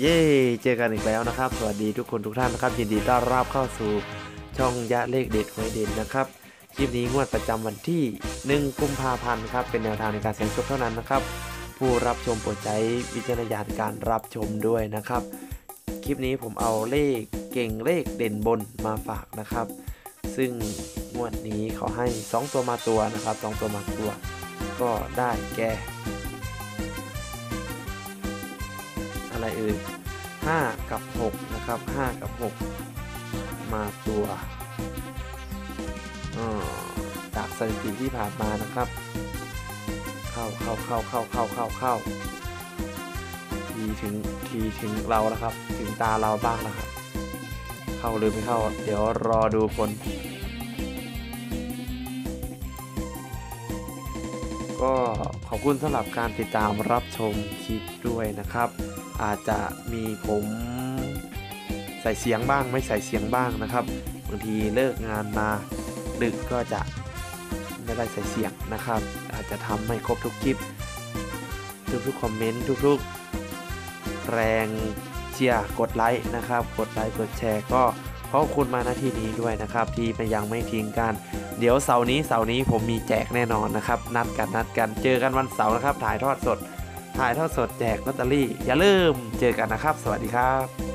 เย้ เจอกันอีกแล้วนะครับ สวัสดีทุกคนทุกท่านนะครับ ยินดีต้อนรับเข้าสู่ช่องยะเลขเด็ดหวยเด่นนะครับ คลิปนี้งวดประจำวันที่ 1 กุมภาพันธ์ครับ เป็นแนวทางในการเสี่ยงโชคเท่านั้นนะครับ ผู้รับชมโปรดใช้วิจารณญาณการรับชมด้วยนะครับ คลิปนี้ผมเอาเลขเก่งเลขเด่นบนมาฝากนะครับ ซึ่งงวดนี้เขาให้ 2 ตัวมาตัวนะครับ 2 ตัวมาตัว ก็ได้แก่ อะไรเอ่ย5 กับ 6 นะครับ 5 กับ 6 มาตัวอ่าจากสถิติที่ผ่านมานะครับ เข้าเข้าเข้าเข้าเข้าเข้าเข้าทีถึงทีถึงเราแล้วครับ ถึงตาเราบ้างแล้วครับ เข้าหรือไม่เข้า เดี๋ยวรอดูผล ก็ขอบคุณสำหรับการติดตามรับชมคลิปด้วยนะครับ อาจจะมีผมใส่เสียงบ้างไม่ใส่เสียงบ้างนะครับบางทีเลิกงานมาดึกก็จะไม่ได้ใส่เสียงนะครับ อาจจะทำไม่ครบทุกคลิป ทุกๆคอมเมนต์ทุกๆ แรงเชียร์กดไลค์นะครับ กดไลค์กดแชร์ก็ อบคุณมาณที่นี้ด้วยนะครับ ที่ยังไม่ทิ้งกัน เดี๋ยวเสาร์นี้เสาร์นี้ผมมีแจกแน่นอนนะครับ นัดกันนัดกันเจอกันวันเสาร์นะครับ ถ่ายทอดสด ถ่ายทอดสดแจกลอตเตอรี่ อย่าลืมเจอกันนะครับ สวัสดีครับ